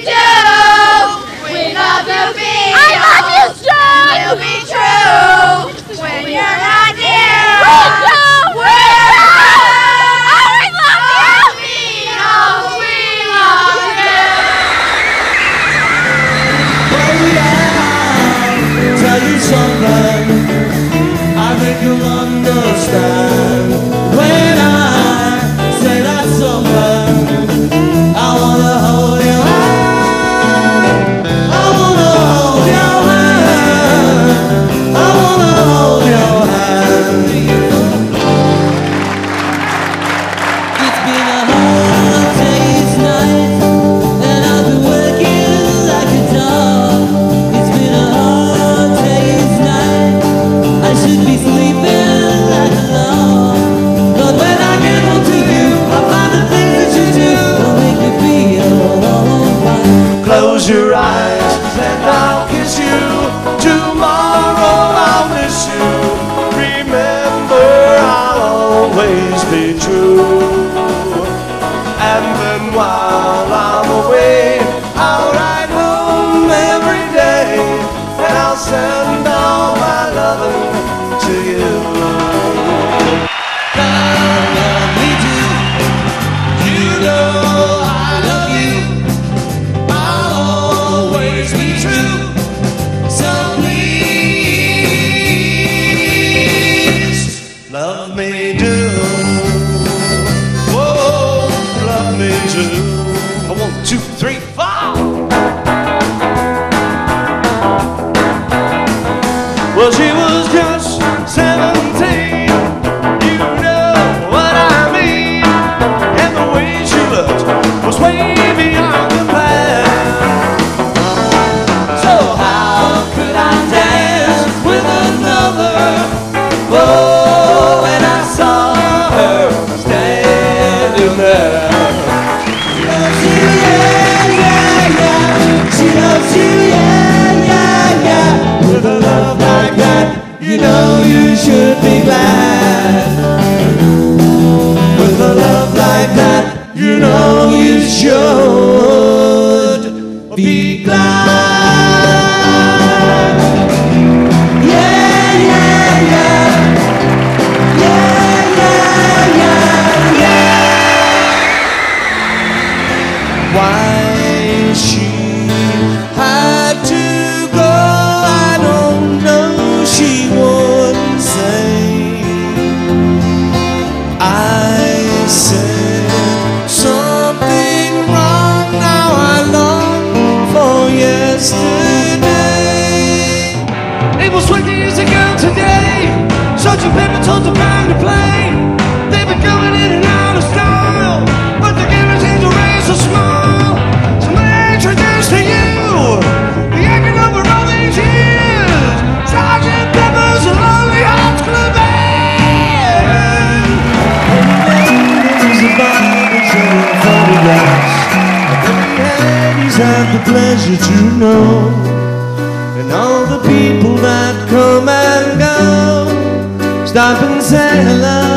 teacher! Close your eyes and I'll Well, she was just should be glad. With a love like that, you know you should be glad. had the pleasure to know. And all the people that come and go. Stop and say hello.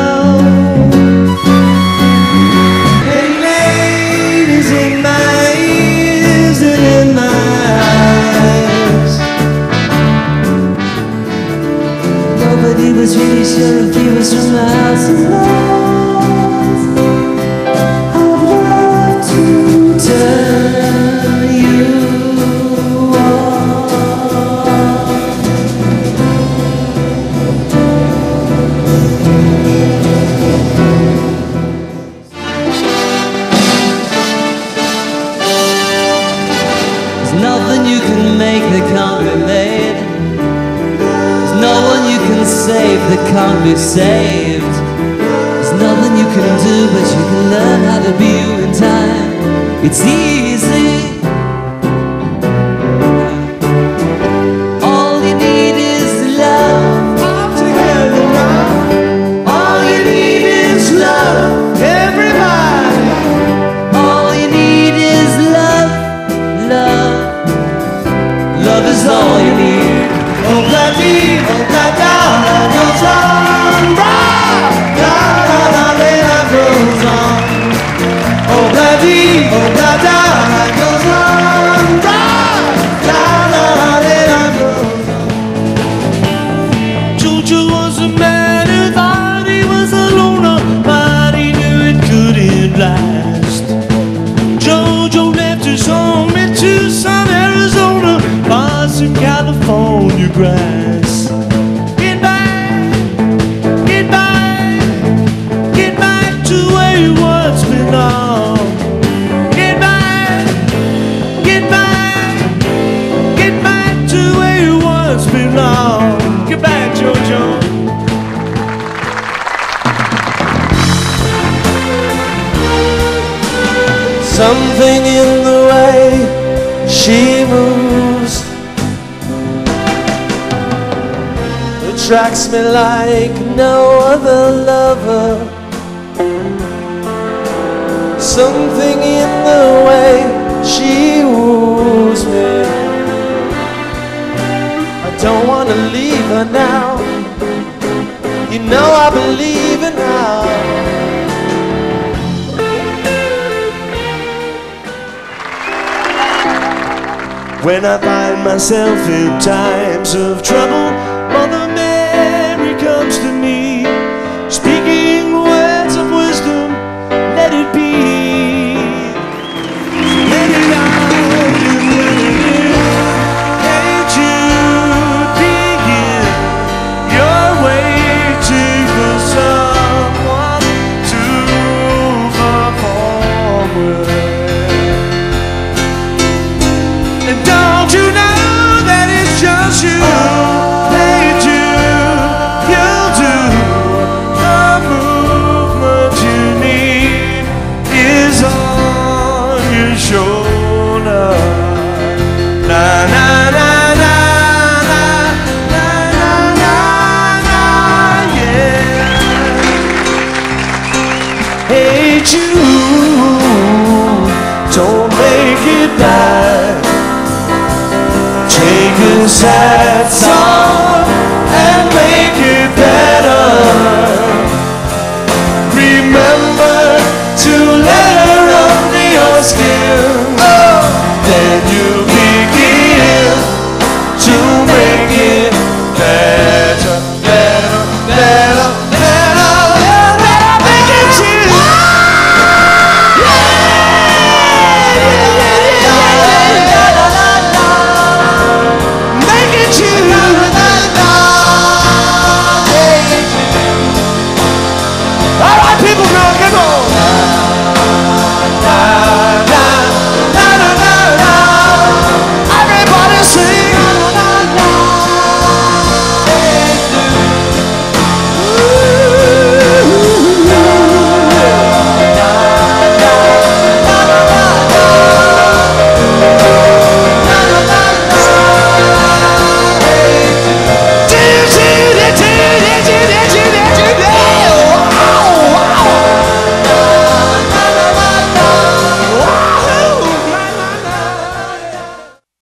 There's nothing you can make that can't be made. There's no one you can save that can't be saved. There's nothing you can do but you can learn how to be you in time. It's easy. No. on your grass. Goodbye, goodbye, back to where you once belonged. Goodbye, goodbye, back to where you once belonged. Goodbye, Jojo. Something in the way she moves attracts me like no other lover. Something in the way she woos me. I don't want to leave her now. You know I believe in her. When I find myself in times of trouble, don't make it die. Take a sad song